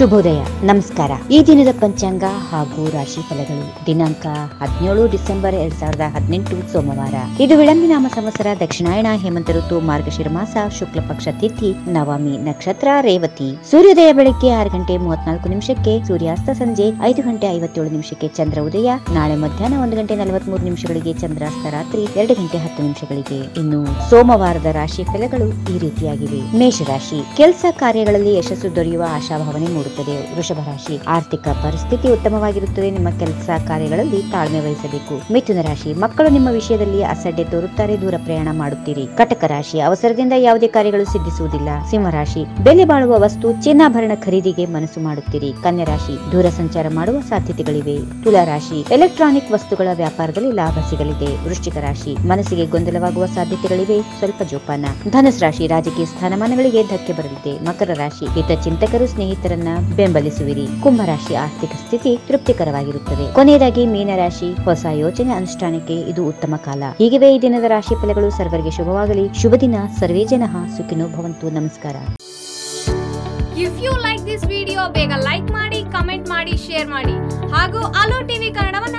ಶುಭೋದಯ. ನಮಸ್ಕಾರ. ಈ ದಿನದ ಪಂಚಾಂಗ ಹಾಗೂ ರಾಶಿ ಫಲಗಳು. ದಿನಾಂಕ ಹದಿನೇಳು ಡಿಸೆಂಬರ್ ಎರಡ್ ಸಾವಿರದ ಹದಿನೆಂಟು ಸೋಮವಾರ. ಇದು ವಿಳಂಬಿನಾಮ ಸಂವತ್ಸರ, ದಕ್ಷಿಣಾಯಣ, ಹೇಮಂತ ಋತು ಮಾರ್ಗಶಿರ ಮಾಸ ಶುಕ್ಲ ಪಕ್ಷ ತಿಥಿ, ನವಮಿ ನಕ್ಷತ್ರ, ರೇವತಿ. ಸೂರ್ಯೋದಯ ಬೆಳಗ್ಗೆ ಆರು ಗಂಟೆ ಮೂವತ್ನಾಲ್ಕು ನಿಮಿಷಕ್ಕೆ, ಸೂರ್ಯಾಸ್ತ ಸಂಜೆ ಐದು ಗಂಟೆ ಐವತ್ತೇಳು ನಿಮಿಷಕ್ಕೆ ಚಂದ್ರ ಉದಯ, ನಾಳೆ ಮಧ್ಯಾಹ್ನ ಒಂದು ಗಂಟೆ ನಲವತ್ಮೂರು ನಿಮಿಷಗಳಿಗೆ ಚಂದ್ರಾಸ್ತ ರಾತ್ರಿ ಎರಡು ಗಂಟೆ ಹತ್ತು ನಿಮಿಷಗಳಿಗೆ. ಇನ್ನು ಸೋಮವಾರದ ರಾಶಿ ಫಲಗಳು ಈ ರೀತಿಯಾಗಿವೆ. ಮೇಷರಾಶಿ. ಕೆಲಸ ಕಾರ್ಯಗಳಲ್ಲಿ ಯಶಸ್ಸು ದೊರೆಯುವ ಆಶಾಭಾವನೆ ಮೂಡುತ್ತದೆ. ವೃಷಭ ರಾಶಿ. ಆರ್ಥಿಕ ಪರಿಸ್ಥಿತಿ ಉತ್ತಮವಾಗಿರುತ್ತದೆ. ನಿಮ್ಮ ಕೆಲಸ ಕಾರ್ಯಗಳಲ್ಲಿ ತಾಳ್ಮೆ ವಹಿಸಬೇಕು. ಮಿಥುನ ರಾಶಿ, ಮಕ್ಕಳು ನಿಮ್ಮ ವಿಷಯದಲ್ಲಿ ಅಸಡ್ಡೆ ತೋರುತ್ತಾರೆ, ದೂರ ಪ್ರಯಾಣ ಮಾಡುತ್ತೀರಿ. ಕಟಕ ರಾಶಿ, ಅವಸರದಿಂದ ಯಾವುದೇ ಕಾರ್ಯಗಳು ಸಿದ್ಧಿಸುವುದಿಲ್ಲ. ಸಿಂಹರಾಶಿ ಬೆಲೆ ಬಾಳುವ ವಸ್ತು ಚಿನ್ನಾಭರಣ ಖರೀದಿಗೆ ಮನಸ್ಸು ಮಾಡುತ್ತೀರಿ. ಕನ್ಯಾ ರಾಶಿ, ದೂರ ಸಂಚಾರ ಮಾಡುವ ಸಾಧ್ಯತೆಗಳಿವೆ. ತುಲಾ ರಾಶಿ, ಎಲೆಕ್ಟ್ರಾನಿಕ್ ವಸ್ತುಗಳ ವ್ಯಾಪಾರದಲ್ಲಿ ಲಾಭ ಸಿಗಲಿದೆ. ವೃಶ್ಚಿಕ ರಾಶಿ, ಮನಸ್ಸಿಗೆ ಗೊಂದಲವಾಗುವ ಸಾಧ್ಯತೆಗಳಿವೆ. ಸ್ವಲ್ಪ ಜೋಪಾನ. ಧನಸ್ ರಾಶಿ, ರಾಜಕೀಯ ಸ್ಥಾನಮಾನಗಳಿಗೆ ಧಕ್ಕೆ ಬರಲಿದೆ. ಮಕರ ರಾಶಿ ಹಿತ ಚಿಂತಕರು ಸ್ನೇಹಿತರನ್ನ ಬೆಂಬಲಿಸುವಿರಿ. ಕುಂಭರಾಶಿ ಆರ್ಥಿಕ ಸ್ಥಿತಿ ತೃಪ್ತಿಕರವಾಗಿರುತ್ತದೆ. ಕೊನೆಯದಾಗಿ ಮೀನರಾಶಿ ಹೊಸ ಯೋಜನೆ ಅನುಷ್ಠಾನಕ್ಕೆ ಇದು ಉತ್ತಮ ಕಾಲ. ಹೀಗಿವೆ ಈ ದಿನದ ರಾಶಿ ಫಲಗಳು ಸರ್ವರಿಗೆ ಶುಭವಾಗಲಿ. ಶುಭ ದಿನ. ಸರ್ವೇ ಜನ ಸುಖಿನೋ ಭವಂತು. ನಮಸ್ಕಾರ. If you like this video ಬೇಗ ಲೈಕ್ ಮಾಡಿ ಕಮೆಂಟ್ ಮಾಡಿ ಶೇರ್ ಮಾಡಿ. ಹಾಗೂ ಅಲೋ ಟಿವಿ ಕನ್ನಡವನ್ನ